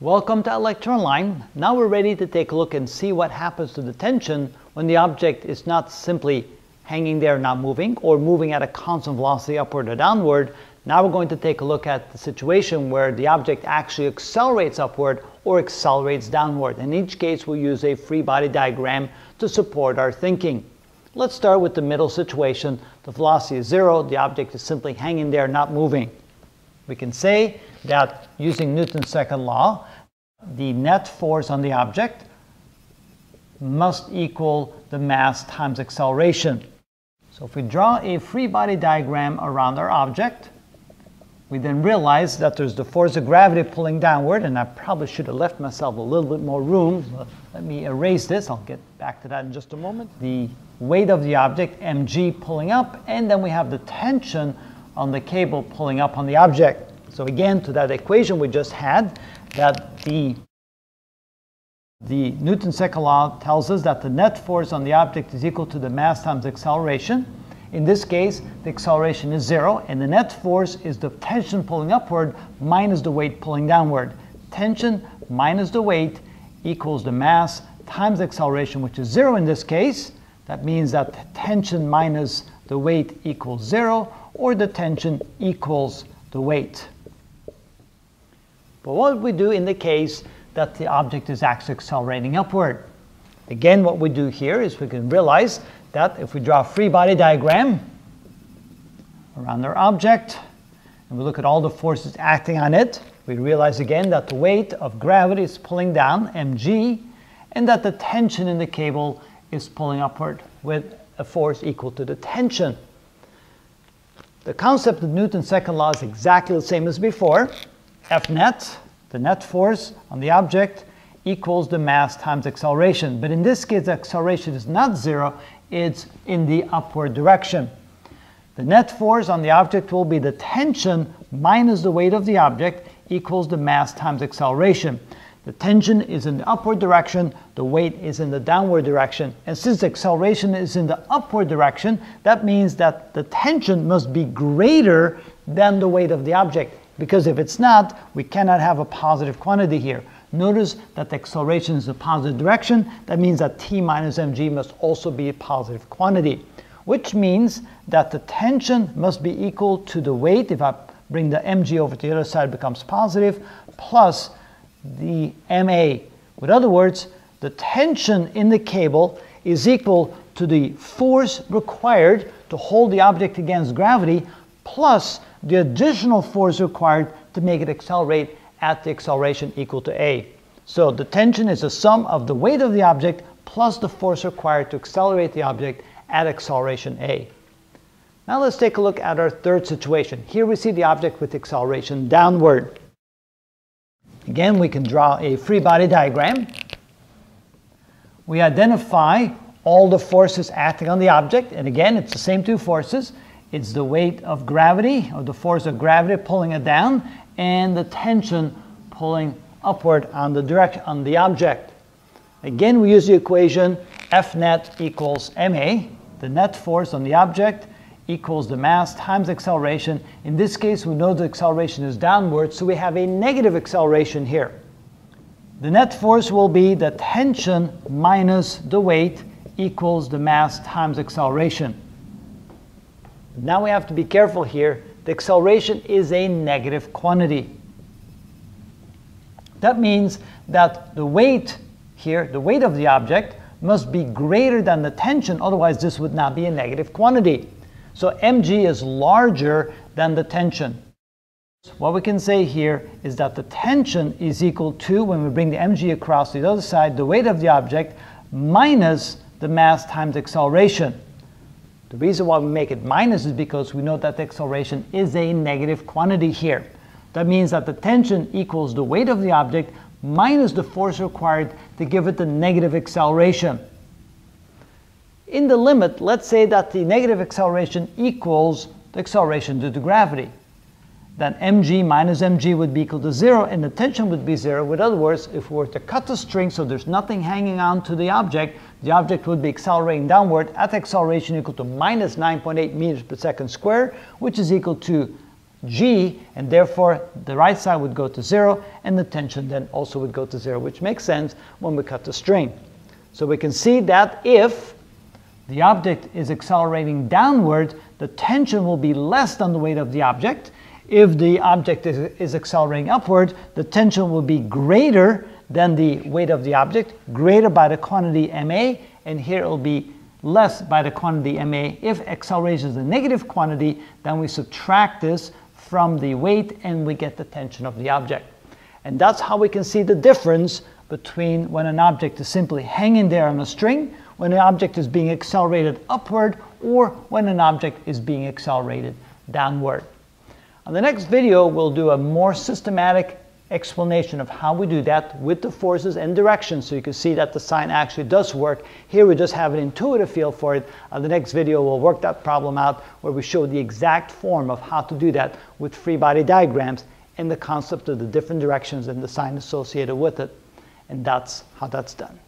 Welcome to ilectureonline. Now we're ready to take a look and see what happens to the tension when the object is not simply hanging there not moving or moving at a constant velocity upward or downward. Now we're going to take a look at the situation where the object actually accelerates upward or accelerates downward. In each case we'll use a free body diagram to support our thinking. Let's start with the middle situation. The velocity is zero, the object is simply hanging there not moving. We can say that using Newton's second law, the net force on the object must equal the mass times acceleration. So if we draw a free body diagram around our object, we then realize that there's the force of gravity pulling downward, and I probably should have left myself a little bit more room. Let me erase this. I'll get back to that in just a moment. The weight of the object, mg, pulling up, and then we have the tension on the cable pulling up on the object. So again, to that equation we just had, that the, the Newton's second law tells us that the net force on the object is equal to the mass times acceleration. In this case, the acceleration is zero, and the net force is the tension pulling upward minus the weight pulling downward. Tension minus the weight equals the mass times acceleration, which is zero in this case. That means that tension minus the weight equals zero, or the tension equals the weight. But what we do in the case that the object is actually accelerating upward? Again, what we do here is we can realize that if we draw a free body diagram around our object, and we look at all the forces acting on it, we realize again that the weight of gravity is pulling down, mg, and that the tension in the cable is pulling upward with a force equal to the tension. The concept of Newton's second law is exactly the same as before. F net, the net force on the object, equals the mass times acceleration. But in this case, the acceleration is not zero, it's in the upward direction. The net force on the object will be the tension minus the weight of the object equals the mass times acceleration. The tension is in the upward direction, the weight is in the downward direction. And since the acceleration is in the upward direction, that means that the tension must be greater than the weight of the object. Because if it's not, we cannot have a positive quantity here. Notice that the acceleration is a positive direction. That means that t minus mg must also be a positive quantity, which means that the tension must be equal to the weight. If I bring the mg over to the other side, becomes positive, plus the ma. With other words, the tension in the cable is equal to the force required to hold the object against gravity plus the additional force required to make it accelerate at the acceleration equal to a. So the tension is the sum of the weight of the object plus the force required to accelerate the object at acceleration a. Now let's take a look at our third situation. Here we see the object with acceleration downward. Again, we can draw a free body diagram. We identify all the forces acting on the object, and again, it's the same two forces. It's the weight of gravity, or the force of gravity pulling it down, and the tension pulling upward on the direct on the object. Again, we use the equation F net equals ma, the net force on the object equals the mass times acceleration. In this case, we know the acceleration is downward, so we have a negative acceleration here. The net force will be the tension minus the weight equals the mass times acceleration. Now we have to be careful here. The acceleration is a negative quantity. That means that the weight here, the weight of the object, must be greater than the tension, otherwise this would not be a negative quantity. So mg is larger than the tension. What we can say here is that the tension is equal to, when we bring the mg across to the other side, the weight of the object minus the mass times acceleration. The reason why we make it minus is because we know that the acceleration is a negative quantity here. That means that the tension equals the weight of the object minus the force required to give it the negative acceleration. In the limit, let's say that the negative acceleration equals the acceleration due to gravity. Then mg minus mg would be equal to zero and the tension would be zero. In other words, if we were to cut the string so there's nothing hanging on to the object, the object would be accelerating downward at acceleration equal to minus 9.8 meters per second squared, which is equal to G, and therefore the right side would go to zero, and the tension then also would go to zero, which makes sense when we cut the string. So we can see that if the object is accelerating downward, the tension will be less than the weight of the object. If the object is, is accelerating upward, the tension will be greater than the weight of the object, greater by the quantity ma, and here it will be less by the quantity ma. If acceleration is a negative quantity, then we subtract this from the weight and we get the tension of the object. And that's how we can see the difference between when an object is simply hanging there on a string, when an object is being accelerated upward, or when an object is being accelerated downward. On the next video, we'll do a more systematic explanation of how we do that with the forces and directions so you can see that the sign actually does work. Here we just have an intuitive feel for it. On the next video we'll work that problem out where we show the exact form of how to do that with free body diagrams and the concept of the different directions and the sign associated with it. And that's how that's done.